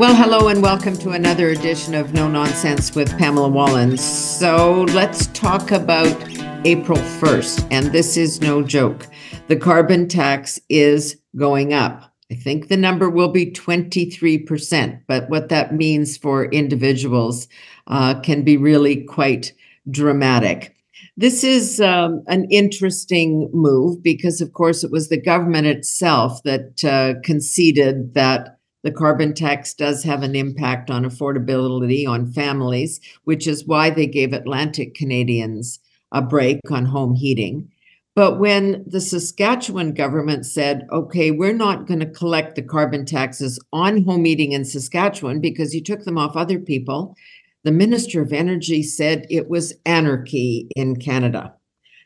Well, hello and welcome to another edition of No Nonsense with Pamela Wallin. So let's talk about April 1st, and this is no joke. The carbon tax is going up. I think the number will be 23%, but what that means for individuals uh, can be really quite dramatic. This is um, an interesting move because, of course, it was the government itself that uh, conceded that the carbon tax does have an impact on affordability on families, which is why they gave Atlantic Canadians a break on home heating. But when the Saskatchewan government said, okay, we're not going to collect the carbon taxes on home heating in Saskatchewan because you took them off other people, the Minister of Energy said it was anarchy in Canada.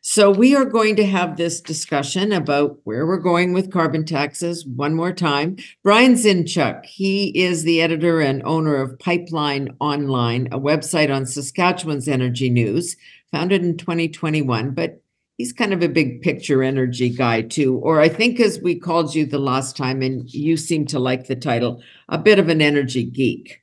So we are going to have this discussion about where we're going with carbon taxes one more time. Brian Zinchuk, he is the editor and owner of Pipeline Online, a website on Saskatchewan's energy news, founded in 2021, but he's kind of a big picture energy guy too, or I think as we called you the last time, and you seem to like the title, a bit of an energy geek.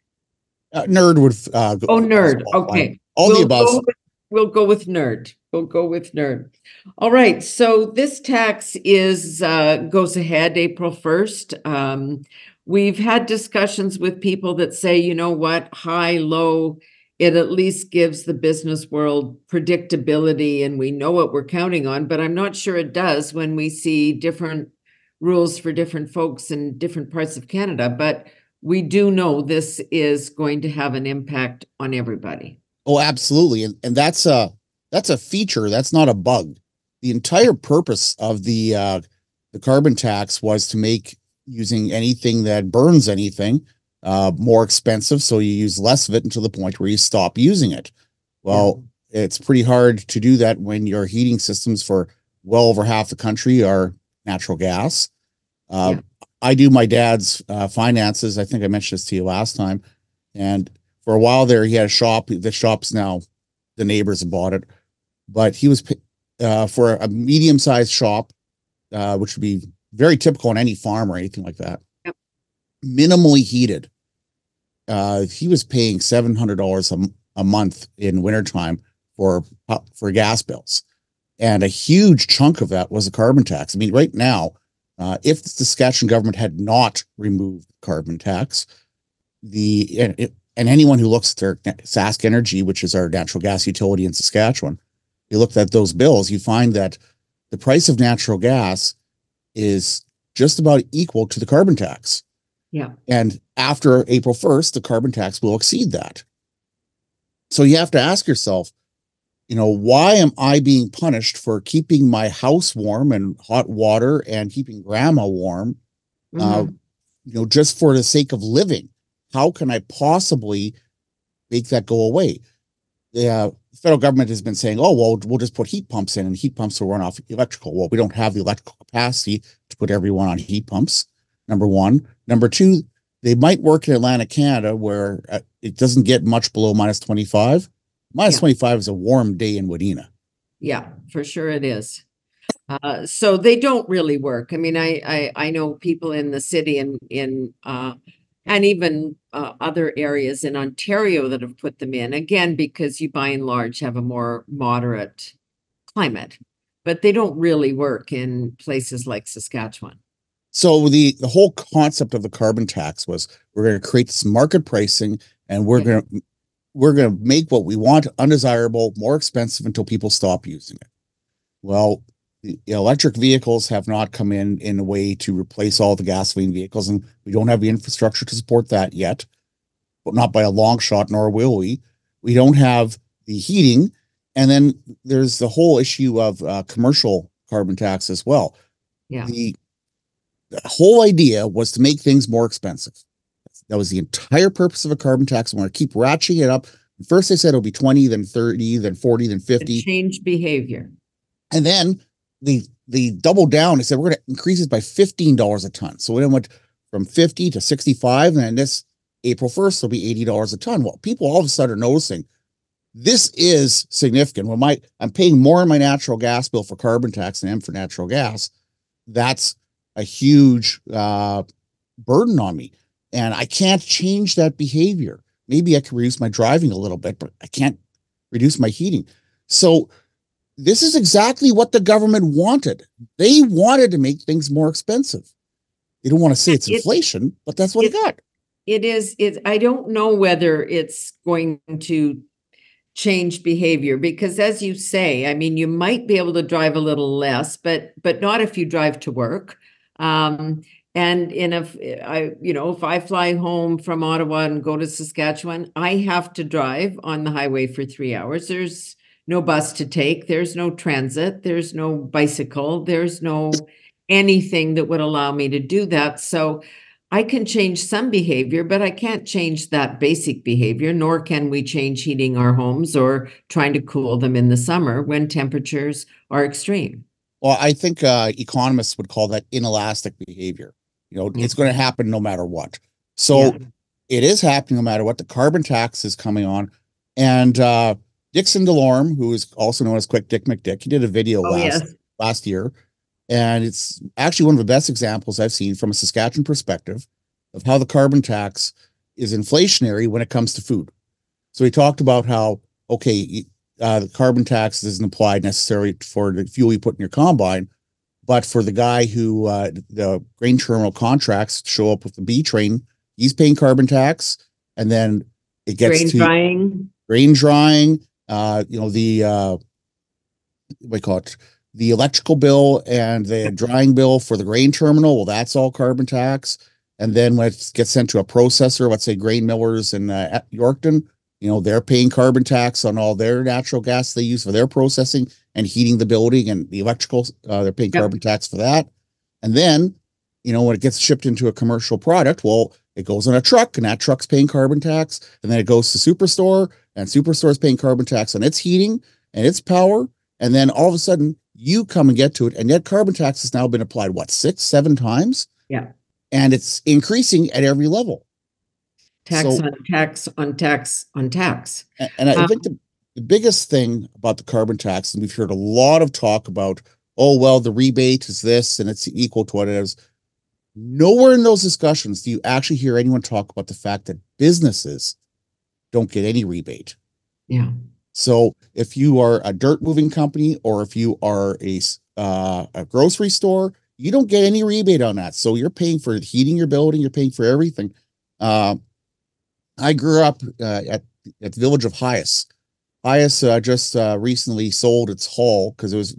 Uh, nerd would. Uh, oh, nerd. Okay. All we'll the above. We'll go with nerd. We'll go with nerd. All right. So this tax is uh, goes ahead April first. Um, we've had discussions with people that say, you know what, high, low. It at least gives the business world predictability, and we know what we're counting on. But I'm not sure it does when we see different rules for different folks in different parts of Canada. But we do know this is going to have an impact on everybody. Oh, absolutely, and and that's a that's a feature. That's not a bug. The entire purpose of the uh, the carbon tax was to make using anything that burns anything uh, more expensive, so you use less of it until the point where you stop using it. Well, yeah. it's pretty hard to do that when your heating systems for well over half the country are natural gas. Uh, yeah. I do my dad's uh, finances. I think I mentioned this to you last time, and for a while there, he had a shop. The shop's now the neighbors bought it but he was uh, for a medium sized shop, uh, which would be very typical on any farm or anything like that. Yep. Minimally heated. Uh, he was paying seven hundred dollars a month in wintertime for for gas bills, and a huge chunk of that was a carbon tax. I mean, right now, uh, if the Saskatchewan government had not removed carbon tax, the and, and anyone who looks at their Sask Energy, which is our natural gas utility in Saskatchewan, you looked at those bills, you find that the price of natural gas is just about equal to the carbon tax. Yeah. And after April 1st, the carbon tax will exceed that. So you have to ask yourself, you know, why am I being punished for keeping my house warm and hot water and keeping grandma warm? Uh, mm-hmm. Uh, you know, just for the sake of living. How can I possibly make that go away? The federal government has been saying, oh, well, we'll just put heat pumps in and heat pumps will run off electrical. Well, we don't have the electrical capacity to put everyone on heat pumps, number one. Number two, they might work in Atlantic, Canada, where uh, it doesn't get much below minus 25. Minus yeah. 25 is a warm day in Wadena. Yeah, for sure it is. Uh, so they don't really work. I mean, I, I I know people in the city and in uh, and even uh, other areas in Ontario that have put them in, again, because you by and large have a more moderate climate, but they don't really work in places like Saskatchewan. So the, the whole concept of the carbon tax was we're going to create this market pricing and we're yeah. going to we're going to make what we want undesirable more expensive until people stop using it. Well, electric vehicles have not come in in a way to replace all the gasoline vehicles, and we don't have the infrastructure to support that yet, but not by a long shot, nor will we. We don't have the heating, and then there's the whole issue of uh, commercial carbon tax as well. Yeah. The, the whole idea was to make things more expensive. That was the entire purpose of a carbon tax. I want to keep ratcheting it up. First, they said it'll be 20, then 30, then 40, then 50. change behavior. And then the the double down and said we're going to increase it by $15 a ton. So we went from 50 to 65 and then this April 1st will be $80 a ton. Well, people all of a sudden are noticing this is significant. When my I'm paying more in my natural gas bill for carbon tax than I am for natural gas, that's a huge uh, burden on me. and I can't change that behavior. Maybe I can reduce my driving a little bit, but I can't reduce my heating. So this is exactly what the government wanted. They wanted to make things more expensive. They don't want to say it's it, inflation, but that's what it, it got. It is. It. I don't know whether it's going to change behavior because, as you say, I mean, you might be able to drive a little less, but but not if you drive to work. Um, and in a, I, you know, if I fly home from Ottawa and go to Saskatchewan, I have to drive on the highway for three hours. There's no bus to take. There's no transit. There's no bicycle. There's no anything that would allow me to do that. So I can change some behavior, but I can't change that basic behavior, nor can we change heating our homes or trying to cool them in the summer when temperatures are extreme. Well, I think uh, economists would call that inelastic behavior. You know, mm-hmm. it's going to happen no matter what. So yeah. it is happening no matter what. The carbon tax is coming on. And uh, Dixon Delorme, who is also known as Quick Dick McDick, he did a video oh, last yes. last year. And it's actually one of the best examples I've seen from a Saskatchewan perspective of how the carbon tax is inflationary when it comes to food. So he talked about how, okay, uh, the carbon tax isn't applied necessarily for the fuel you put in your combine, but for the guy who uh, the grain terminal contracts show up with the B train, he's paying carbon tax, and then it gets grain to drying, grain drying. Uh, you know the uh, what do call it? The electrical bill and the drying bill for the grain terminal. Well, that's all carbon tax. And then when it gets sent to a processor, let's say grain millers in uh, Yorkton, you know they're paying carbon tax on all their natural gas they use for their processing and heating the building and the electrical uh, they're paying yep. carbon tax for that and then you know when it gets shipped into a commercial product well it goes on a truck and that truck's paying carbon tax and then it goes to superstore and superstore is paying carbon tax on its heating and its power. And then all of a sudden you come and get to it. And yet carbon tax has now been applied what six seven times? Yeah. And it's increasing at every level. Tax so, on tax on tax on tax. And, and I um, think the, the biggest thing about the carbon tax, and we've heard a lot of talk about, oh, well, the rebate is this and it's equal to what it is. Nowhere in those discussions do you actually hear anyone talk about the fact that businesses don't get any rebate. Yeah. So if you are a dirt moving company or if you are a uh, a grocery store, you don't get any rebate on that. So you're paying for heating your building, you're paying for everything. Uh, I grew up uh, at at the village of Hyas. Hyas uh, just uh, recently sold its hall because it was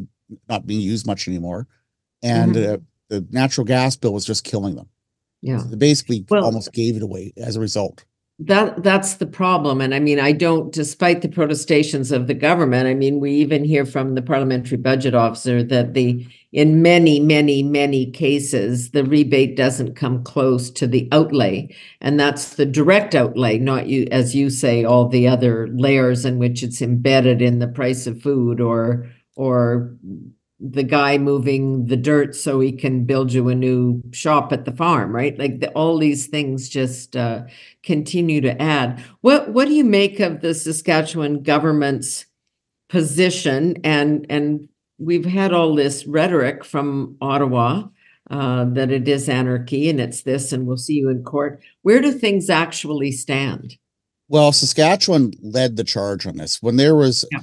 not being used much anymore, and mm-hmm. Uh, the natural gas bill was just killing them. Yeah, so they basically well, almost gave it away as a result that that's the problem. And i mean i don't despite the protestations of the government i mean we even hear from the parliamentary budget officer that the in many many many cases the rebate doesn't come close to the outlay. And that's the direct outlay not you as you say all the other layers in which it's embedded in the price of food or or the guy moving the dirt so he can build you a new shop at the farm, right? Like the, all these things just uh, continue to add. What what do you make of the Saskatchewan government's position? And and we've had all this rhetoric from Ottawa uh, that it is anarchy and it's this, and we'll see you in court. Where do things actually stand? Well, Saskatchewan led the charge on this when there was. Yeah.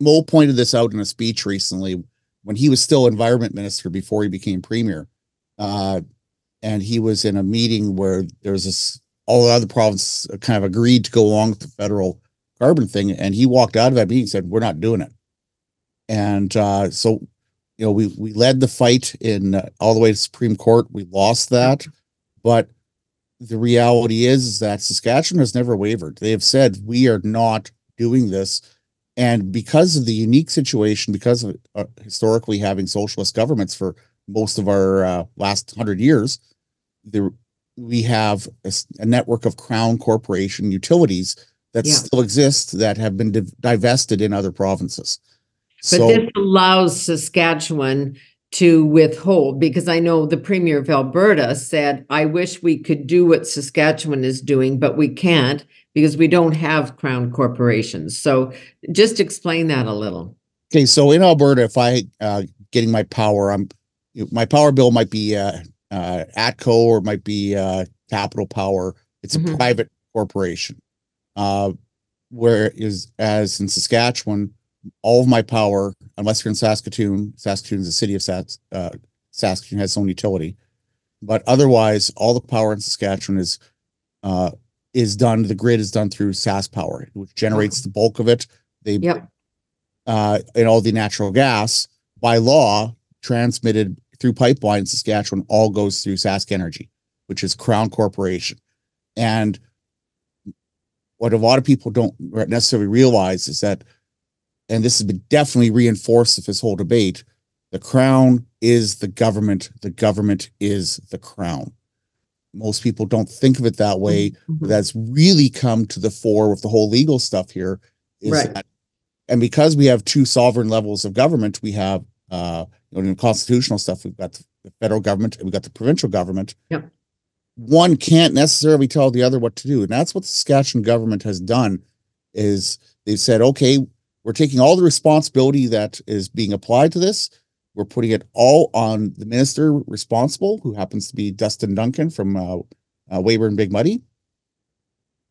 Moe pointed this out in a speech recently when he was still environment minister before he became premier. Uh, and he was in a meeting where there was this, all the other provinces kind of agreed to go along with the federal carbon thing. And he walked out of that meeting and said, We're not doing it. And uh, so, you know, we, we led the fight in uh, all the way to Supreme Court. We lost that. But the reality is, is that Saskatchewan has never wavered. They have said, We are not doing this and because of the unique situation, because of uh, historically having socialist governments for most of our uh, last hundred years, there we have a, a, network of crown corporation utilities that yeah. still exist that have been div- divested in other provinces. But so, this allows Saskatchewan to withhold because I know the premier of Alberta said, I wish we could do what Saskatchewan is doing, but we can't because we don't have crown corporations. So just explain that a little. Okay, so in Alberta, if I uh, getting my power, I'm my power bill might be uh, uh, ATCO or it might be uh, Capital Power. It's a private corporation. Uh, where is as in Saskatchewan, all of my power, unless you're in Saskatoon, Saskatoon is a city of Sas, uh, Saskatoon has its own utility, but otherwise, all the power in Saskatchewan is uh, is done. The grid is done through Sask Power, which generates the bulk of it. They Yep. uh, and all the natural gas by law transmitted through pipeline Saskatchewan all goes through Sask Energy, which is Crown Corporation. And what a lot of people don't necessarily realize is that, and this has been definitely reinforced with this whole debate, the crown is the government, the government is the crown. Most people don't think of it that way Mhm. that's really come to the fore with the whole legal stuff here is Right. that and because we have two sovereign levels of government we have uh you know in constitutional stuff we've got the federal government and we've got the provincial government Yep. one can't necessarily tell the other what to do and that's what the saskatchewan government has done is they've said okay we're taking all the responsibility that is being applied to this we're putting it all on the minister responsible who happens to be dustin duncan from uh, uh weyburn big muddy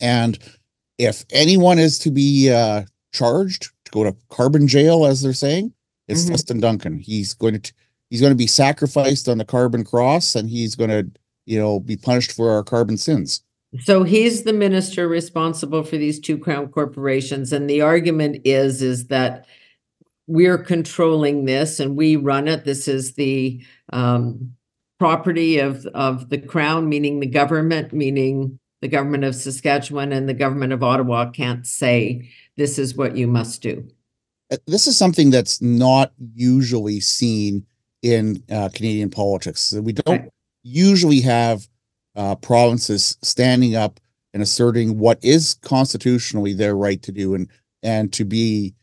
and if anyone is to be uh, charged to go to carbon jail, as they're saying, it's Mhm. Dustin Duncan. He's going to he's going to be sacrificed on the carbon cross, and he's going to you know be punished for our carbon sins. So he's the minister responsible for these two crown corporations, and the argument is, is that we're controlling this and we run it. This is the um property of of the crown, meaning the government, meaning the government of Saskatchewan and the government of Ottawa can't say this is what you must do. Uh, This is something that's not usually seen in uh, Canadian politics. We don't Right. usually have uh, provinces standing up and asserting what is constitutionally their right to do and and to be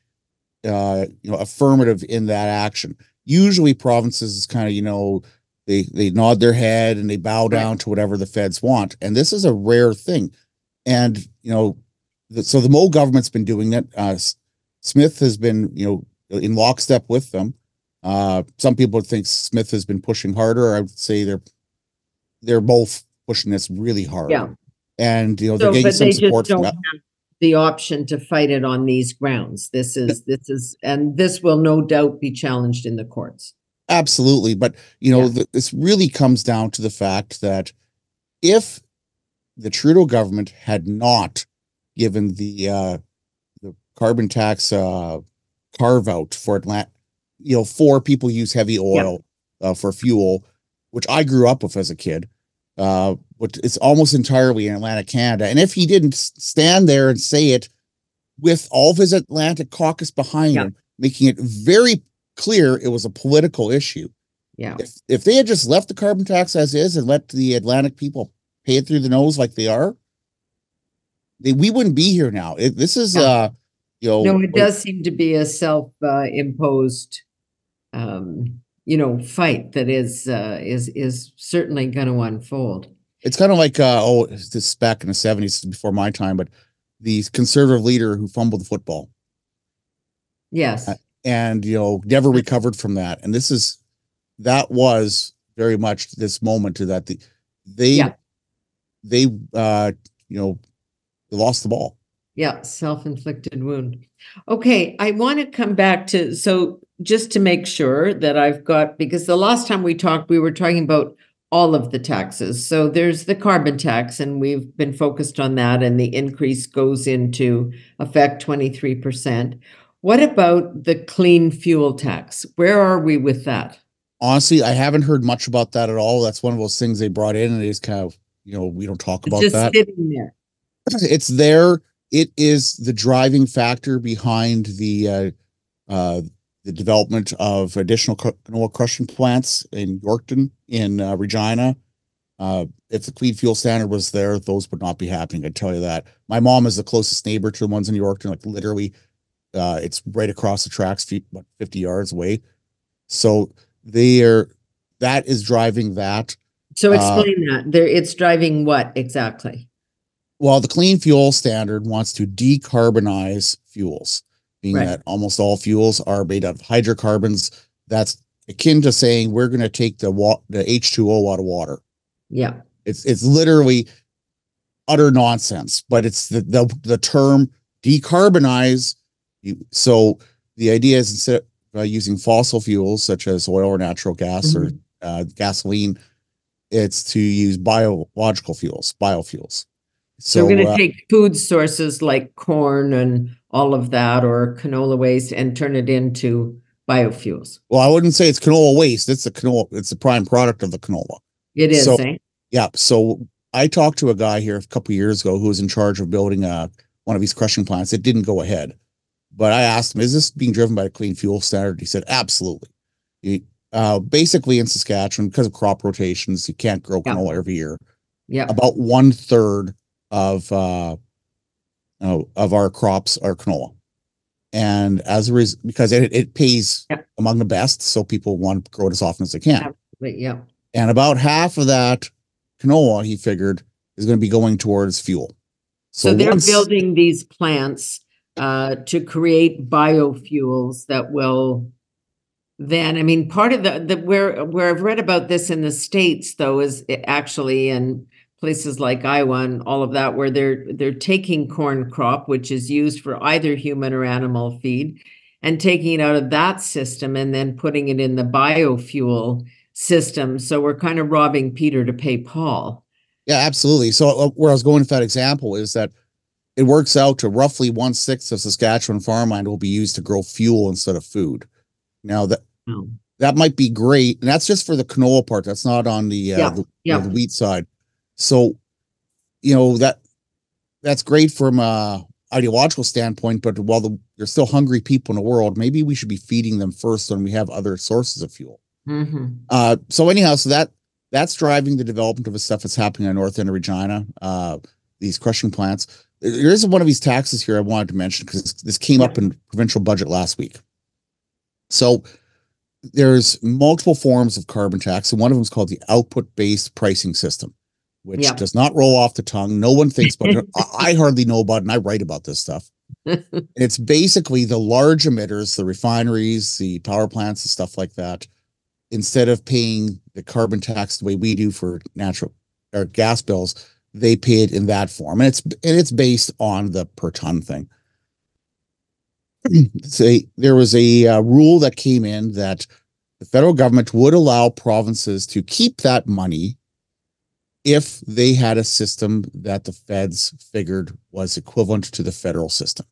uh, you know affirmative in that action. Usually, provinces is kind of you know they they nod their head and they bow down to whatever the feds want, and this is a rare thing. And you know, the, so the Moe government's been doing that. Uh, Smith has been you know in lockstep with them. Uh, some people think Smith has been pushing harder. I would say they're they're both pushing this really hard. Yeah. And you know So, they're getting some they support from that. have the option to fight it on these grounds. This is, this is, and this will no doubt be challenged in the courts. Absolutely, but you know Yeah. th- this really comes down to the fact that if the Trudeau government had not given the uh, the carbon tax uh, carve out for Atlanta, you know, for people use heavy oil uh, for fuel, which I grew up with as a kid, uh, but it's almost entirely in Atlantic Canada. And if he didn't stand there and say it with all of his Atlantic caucus behind Yeah. him, making it very clear it was a political issue. Yeah. If if they had just left the carbon tax as is and let the Atlantic people pay it through the nose like they are, they, we wouldn't be here now. It, this is Yeah. uh, you know, No, it does seem to be a self uh, imposed um, you know, fight that is uh is is certainly going to unfold. It's kind of like uh, oh, this is back in the seventies before my time, but the conservative leader who fumbled the football Yes. Uh, and you know never recovered from that. And this is that was very much this moment to that the they Yeah. they uh you know they lost the ball. Yeah, self-inflicted wound. Okay, I want to come back to so just to make sure that I've got because the last time we talked, we were talking about all of the taxes. So there's the carbon tax, and we've been focused on that, and the increase goes into effect 23%. What about the clean fuel tax? Where are we with that? honestly, I haven't heard much about that at all. That's one of those things they brought in, and they just kind of, you know, we don't talk about Just that. sitting there. It's there. It is the driving factor behind the uh, uh, the development of additional canola crushing plants in Yorkton, in uh, Regina. Uh, if the clean fuel standard was there, those would not be happening. I tell you that. My mom is the closest neighbor to the ones in Yorkton. Like literally, uh, it's right across the tracks, about fifty yards away. So they are that is driving that. So Uh, explain that. There, it's driving what exactly? Well, the clean fuel standard wants to decarbonize fuels, being Right. that almost all fuels are made of hydrocarbons. That's akin to saying we're going to take the wa- the H2O out of water. Yeah. It's it's literally utter nonsense, but it's the the, the term decarbonize. You, so the idea is instead of uh, using fossil fuels such as oil or natural gas mm-hmm. or uh, gasoline, it's to use biological fuels, biofuels. So, so we're going to uh, take food sources like corn and all of that, or canola waste, and turn it into biofuels. Well, I wouldn't say it's canola waste. It's a canola. It's a prime product of the canola. It is. So, eh? Yeah. So I talked to a guy here a couple years ago who was in charge of building a uh, one of these crushing plants. It didn't go ahead, but I asked him, "Is this being driven by the clean fuel standard?" He said, "Absolutely." He, uh, basically, in Saskatchewan, because of crop rotations, you can't grow canola yeah. every year. Yeah. About one third of uh, of our crops are canola, and as a result, because it, it pays yeah. among the best, so people want to grow it as often as they can. Absolutely. Yeah. And about half of that canola, he figured, is going to be going towards fuel. So, so they're once, building these plants uh, to create biofuels that will then i mean part of the, the where where i've read about this in the states though is actually in places like iowa and all of that where they're they're taking corn crop which is used for either human or animal feed and taking it out of that system and then putting it in the biofuel system so we're kind of robbing peter to pay paul yeah absolutely so uh, where i was going with that example is that it works out to roughly one sixth of saskatchewan farmland will be used to grow fuel instead of food now that Oh. That might be great, and that's just for the canola part. That's not on the uh, yeah. The, yeah. the wheat side. So, you know that that's great from a ideological standpoint. But while the, there's still hungry people in the world, maybe we should be feeding them first when we have other sources of fuel. Mm-hmm. Uh, so anyhow, so that that's driving the development of the stuff that's happening on north end of Regina. Uh, these crushing plants. There is one of these taxes here I wanted to mention because this came up in provincial budget last week. So there's multiple forms of carbon tax, and one of them is called the output-based pricing system, which yeah. does not roll off the tongue. No one thinks about it. I hardly know about it, and I write about this stuff. it's basically the large emitters, the refineries, the power plants, and stuff like that. Instead of paying the carbon tax the way we do for natural or gas bills, they pay it in that form, and it's and it's based on the per ton thing say there was a uh, rule that came in that the federal government would allow provinces to keep that money if they had a system that the feds figured was equivalent to the federal system.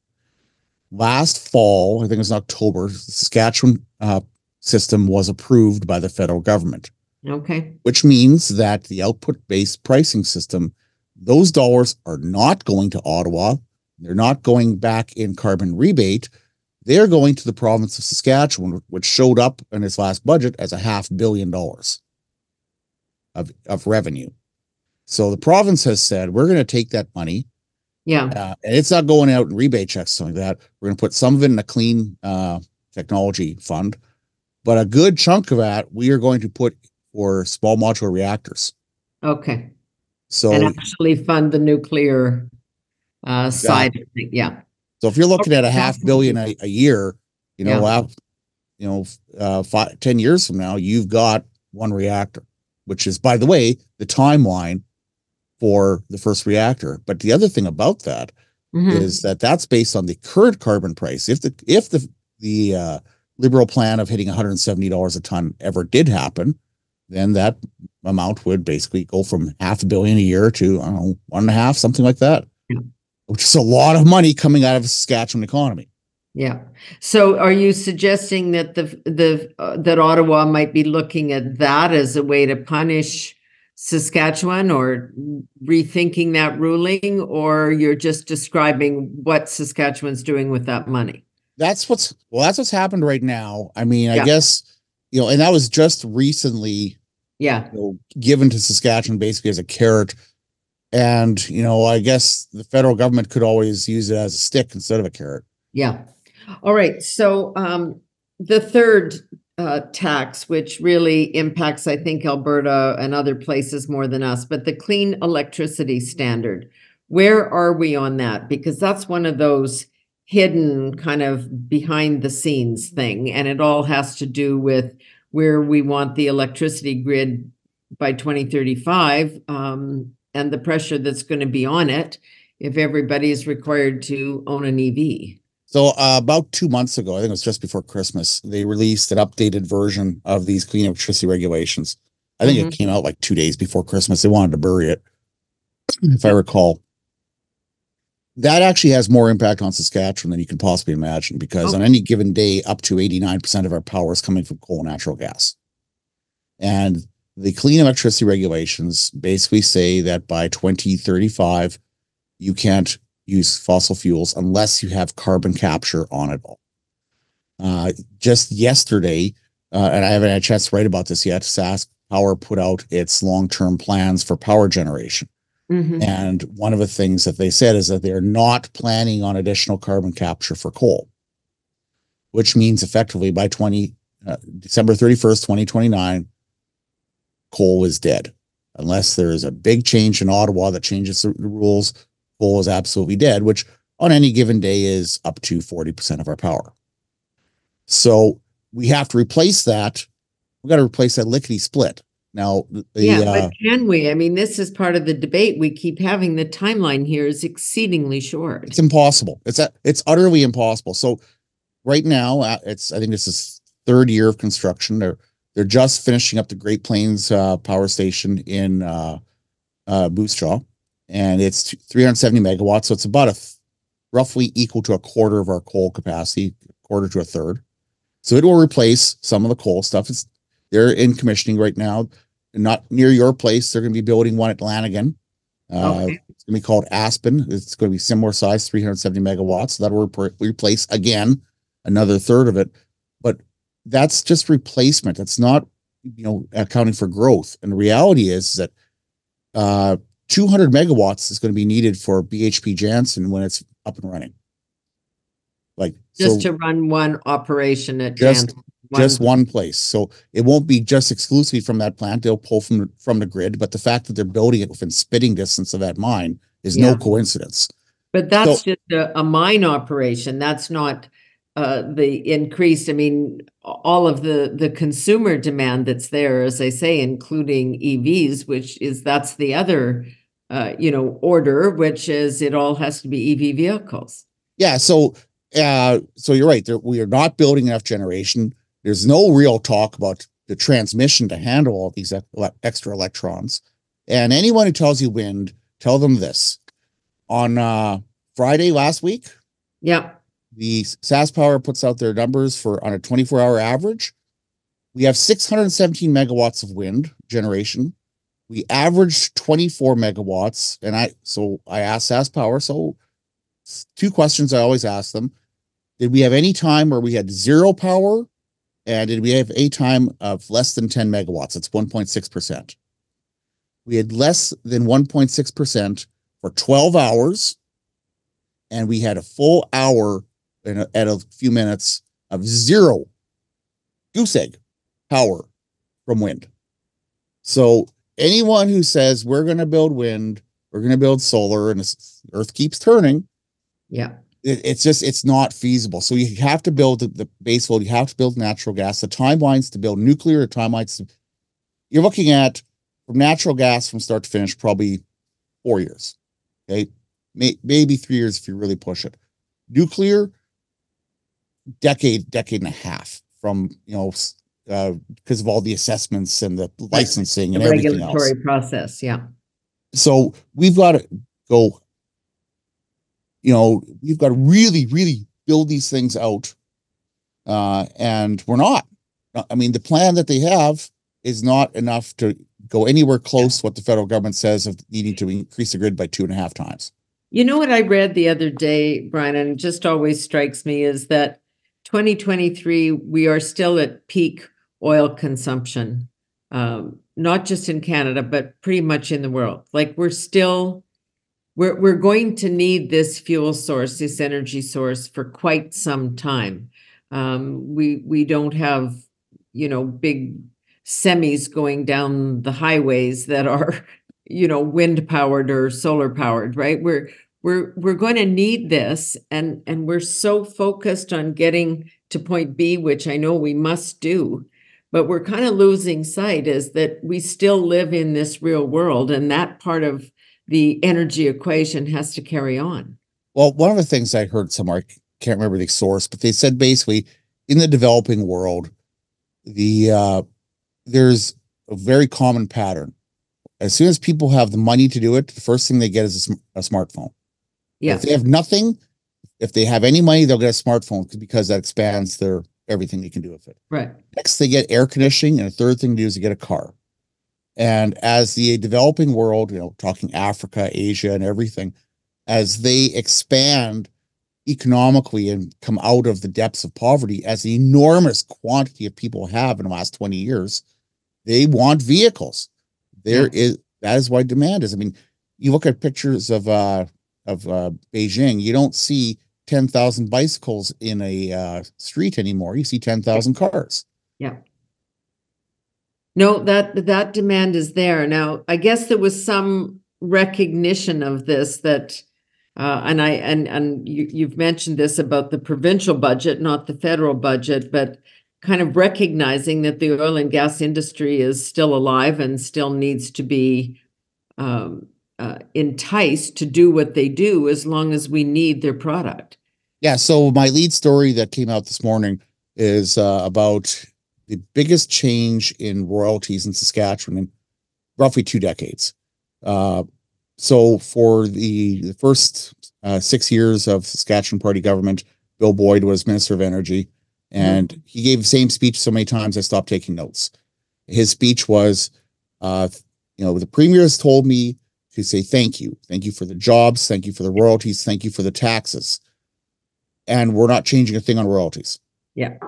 Last fall, I think it was October, the Saskatchewan uh, system was approved by the federal government. Okay. Which means that the output based pricing system, those dollars are not going to Ottawa. They're not going back in carbon rebate. They're going to the province of Saskatchewan, which showed up in its last budget as a half billion dollars of, of revenue. So the province has said, we're going to take that money. Yeah. Uh, and it's not going out in rebate checks, something like that. We're going to put some of it in a clean uh, technology fund. But a good chunk of that we are going to put for small modular reactors. Okay. So and actually fund the nuclear uh, side. Yeah. yeah. So if you're looking at a half billion a, a year, you know, yeah. you know, uh, five, 10 years from now, you've got one reactor, which is, by the way, the timeline for the first reactor. But the other thing about that mm-hmm. is that that's based on the current carbon price. If the if the the uh, liberal plan of hitting 170 dollars a ton ever did happen, then that amount would basically go from half a billion a year to I don't know one and a half, something like that. Yeah which is a lot of money coming out of the Saskatchewan economy. Yeah. So, are you suggesting that the the uh, that Ottawa might be looking at that as a way to punish Saskatchewan, or rethinking that ruling, or you're just describing what Saskatchewan's doing with that money? That's what's well. That's what's happened right now. I mean, I yeah. guess you know, and that was just recently. Yeah. You know, given to Saskatchewan basically as a carrot and, you know, I guess the federal government could always use it as a stick instead of a carrot. Yeah. All right. So um, the third uh, tax, which really impacts, I think, Alberta and other places more than us, but the clean electricity standard. Where are we on that? Because that's one of those hidden kind of behind the scenes thing. And it all has to do with where we want the electricity grid by 2035 um, and the pressure that's going to be on it if everybody is required to own an EV. So uh, about two months ago, I think it was just before Christmas, they released an updated version of these clean electricity regulations. I think Mhm. it came out like two days before Christmas. They wanted to bury it, if I recall. That actually has more impact on Saskatchewan than you can possibly imagine because on any given day, up to 89% of our power is coming from coal and natural gas. And the clean electricity regulations basically say that by 2035, you can't use fossil fuels unless you have carbon capture on it all. Uh, just yesterday, uh, and I haven't had a chance to write about this yet, Sask Power put out its long-term plans for power generation. Mhm. And one of the things that they said is that they're not planning on additional carbon capture for coal, which means effectively by 20, uh, December 31st, 2029, coal is dead. Unless there is a big change in Ottawa that changes the rules, coal is absolutely dead, which on any given day is up to 40% of our power. So we have to replace that. We've got to replace that lickety split. Now, the, yeah, uh, but can we? I mean, this is part of the debate we keep having. The timeline here is exceedingly short. It's impossible. It's a, it's utterly impossible. So right now, uh, it's I think this is third year of construction. They're they're just finishing up the Great Plains uh, Power Station in uh, uh, and it's 370 megawatts. So it's about a roughly equal to a quarter of our coal capacity, quarter to a third. So it will replace some of the coal stuff. It's they're in commissioning right now. Not near your place. They're going to be building one at Lanigan. Uh, Okay. it's going to be called Aspen. It's going to be similar size, 370 megawatts. So that'll repre- replace again another third of it. But that's just replacement. That's not, you know, accounting for growth. And the reality is that uh, 200 megawatts is going to be needed for BHP Jansen when it's up and running. Like Just so to run one operation at Just- Jansen, just one place. So it won't be just exclusively from that plant. They'll pull from the- from the grid, but the fact that they're building it within spitting distance of that mine is Yeah. no coincidence. But that's just a, a mine operation. That's not uh, the increased, I mean, all of the, the consumer demand that's there, as I say, including EVs, which is, that's the other, uh, you know, order, which is it all has to be EV vehicles. Yeah. So, uh, so you're right. There, we are not building enough generation. There's no real talk about the transmission to handle all these extra electrons. And anyone who tells you wind, tell them this. On uh, Friday last week, Yeah. the Sask Power puts out their numbers for on a 24 hour average. We have 617 megawatts of wind generation. We averaged 24 megawatts. And I, so I asked Sask Power. So two questions I always ask them. Did we have any time where we had zero power? And did we have a time of less than 10 megawatts? That's 1.6%. We had less than 1.6% for 12 hours. And we had a full hour in a, at a few minutes of zero goose egg power from wind. So anyone who says we're going to build wind, we're going to build solar, and Earth keeps turning, Yeah. it, it's just it's not feasible. So you have to build the, the base load. You have to build natural gas. The timelines to build nuclear, the timelines to, you're looking at from natural gas from start to finish probably four years. Okay, May, maybe three years if you really push it. Nuclear, decade, decade and a half from you know s- uh, because of all the assessments and the licensing The and everything else regulatory process. Yeah. so we've got to go you know we've got to really really build these things out uh and we're not i mean the plan that they have is not enough to go anywhere close what the federal government says of needing to increase the grid by two and a half times You know what I read the other day, Brian, and it just always strikes me is that 2023, we are still at peak oil consumption, um, not just in Canada, but pretty much in the world. Like we're still, we're, we're going to need this fuel source, this energy source for quite some time. Um, we, we don't have, you know, big semis going down the highways that are, you know, wind powered or solar powered, right? We're, we're we're going to need this and and we're so focused on getting to point B which I know we must do but we're kind of losing sight is that we still live in this real world and that part of the energy equation has to carry on. Well, one of the things I heard somewhere, I can't remember the source, but they said basically in the developing world, the uh, there's a very common pattern. As soon as people have the money to do it, the first thing they get is a, sm- a smartphone. Yeah. If they have nothing, if they have any money, they'll get a smartphone because that expands their everything they can do with it. Right. Next, they get air conditioning, and a third thing to do is to get a car. And as the developing world, you know, talking Africa, Asia, and everything, as they expand economically and come out of the depths of poverty, as the enormous quantity of people have in the last 20 years, they want vehicles. There is that is why demand is. I mean, you look at pictures of uh of uh Beijing, you don't see 10,000 bicycles in a uh, street anymore. You see 10,000 cars. Yeah. No, that that demand is there. Now, I guess there was some recognition of this that uh, and I and and you, you've mentioned this about the provincial budget, not the federal budget, but kind of recognizing that the oil and gas industry is still alive and still needs to be um, uh, enticed to do what they do as long as we need their product. Yeah. So my lead story that came out this morning is uh, about the biggest change in royalties in Saskatchewan in roughly two decades. Uh, so for the, the first uh, six years of Saskatchewan Party government, Bill Boyd was Minister of Energy, and mm-hmm. he gave the same speech so many times I stopped taking notes. His speech was, uh, you know, the premier has told me to say thank you, thank you for the jobs, thank you for the royalties, thank you for the taxes, and we're not changing a thing on royalties. Yeah.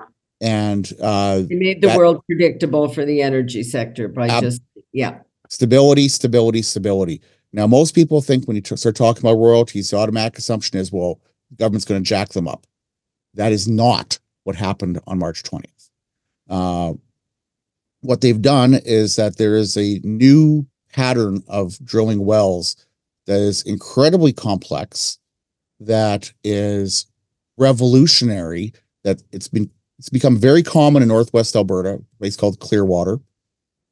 And uh, they made the that, world predictable for the energy sector by uh, just yeah stability, stability, stability. Now, most people think when you t- start talking about royalties, the automatic assumption is, well, the government's going to jack them up. That is not what happened on March 20th. Uh, what they've done is that there is a new pattern of drilling wells that is incredibly complex, that is revolutionary, that it's been it's become very common in Northwest Alberta, a place called Clearwater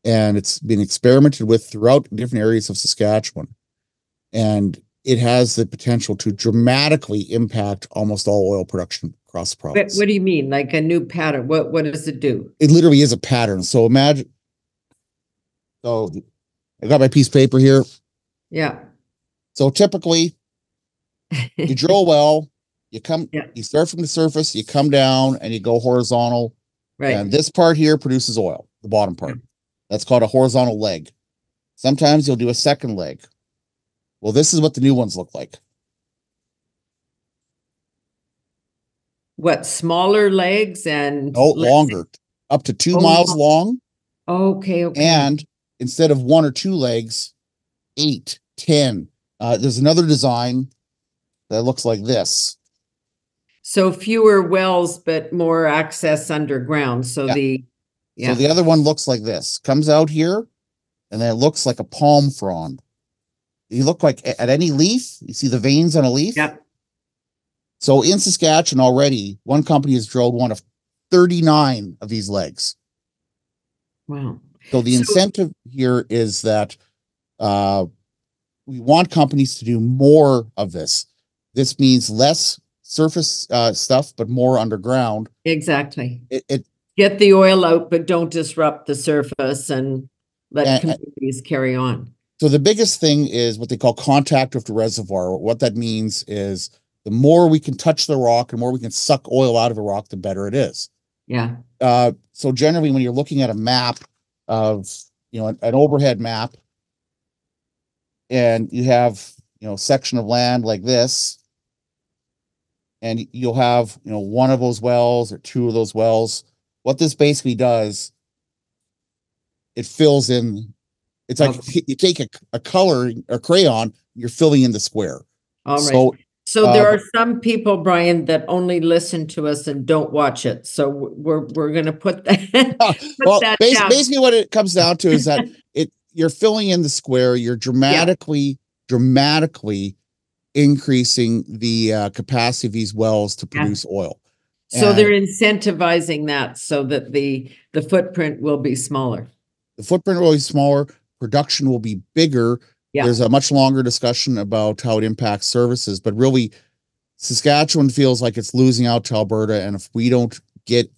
and it's been experimented with throughout different areas of Saskatchewan. And it has the potential to dramatically impact almost all oil production across the province. What, what do you mean? Like a new pattern? What what does it do? It literally is a pattern. So imagine. So I got my piece of paper here. Yeah. So typically, you drill well, you come, yeah. you start from the surface, you come down, and you go horizontal. Right. And this part here produces oil, the bottom part. Mm. That's called a horizontal leg. Sometimes you'll do a second leg. Well, this is what the new ones look like. What smaller legs and no longer, up to two oh, miles long. Okay, okay. And instead of one or two legs, eight, ten. Uh, there's another design that looks like this. So fewer wells, but more access underground. So yeah. the yeah. So the other one looks like this. Comes out here, and then it looks like a palm frond. You look like at any leaf, you see the veins on a leaf. Yep. So in Saskatchewan already, one company has drilled one of 39 of these legs. Wow. So the so, incentive here is that uh, we want companies to do more of this. This means less surface uh, stuff, but more underground. Exactly. It, it get the oil out, but don't disrupt the surface and let and, communities carry on. So the biggest thing is what they call contact with the reservoir. What that means is the more we can touch the rock and more we can suck oil out of a rock, the better it is. Yeah. Uh, so generally, when you're looking at a map of you know an, an overhead map, and you have you know section of land like this, and you'll have you know one of those wells or two of those wells what this basically does, it fills in. It's like okay. you take a, a color, a crayon, you're filling in the square. All right. So, so there uh, are some people, Brian, that only listen to us and don't watch it. So we're we're going to put that. put well, that basically, basically, what it comes down to is that it you're filling in the square. You're dramatically, yeah. dramatically increasing the uh, capacity of these wells to produce yeah. oil. So And- they're incentivizing that so that the, the footprint will be smaller. the footprint will be smaller, production will be bigger. Yeah. There's a much longer discussion about how it impacts services, but really Saskatchewan feels like it's losing out to Alberta. And if we don't get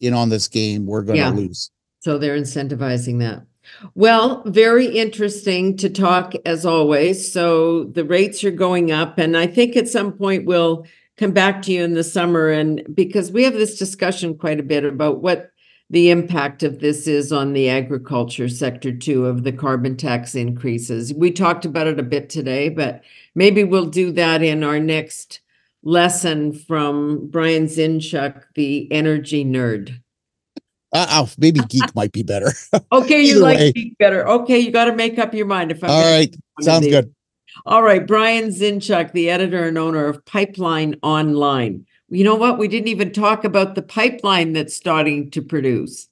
in on this game, we're going to Yeah. lose. So they're incentivizing that. Well, very interesting to talk as always. So the rates are going up and I think at some point we'll come back to you in the summer and because we have this discussion quite a bit about what the impact of this is on the agriculture sector too of the carbon tax increases. We talked about it a bit today, but maybe we'll do that in our next lesson from Brian Zinchuk, the energy nerd. Uh, oh, maybe geek might be better. Okay, you Either like way. geek better. Okay, you got to make up your mind if I'm. All right. do one of Sounds good. All right, Brian Zinchuk, the editor and owner of Pipeline Online. You know what? We didn't even talk about the pipeline that's starting to produce.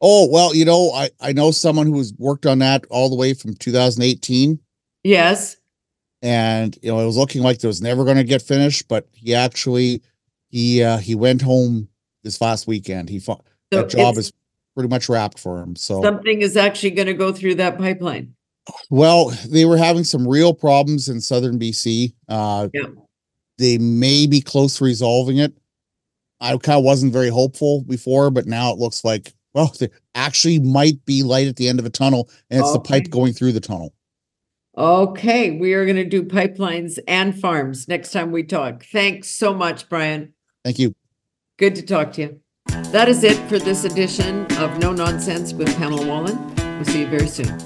Oh, well, you know, I, I know someone who's worked on that all the way from 2018. Yes. and you know it was looking like it was never going to get finished but he actually he uh he went home this last weekend he fought So that job is pretty much wrapped for him so Something is actually going to go through that pipeline. well they were having some real problems in southern bc uh Yeah. They may be close to resolving it i kind of wasn't very hopeful before but now it looks like well there actually might be light at the end of a tunnel and it's the pipe going through the tunnel Okay, we are going to do pipelines and farms next time we talk. Thanks so much, Brian. thank you Good to talk to you. That is it for this edition of No Nonsense with Pamela Wallin. We'll see you very soon.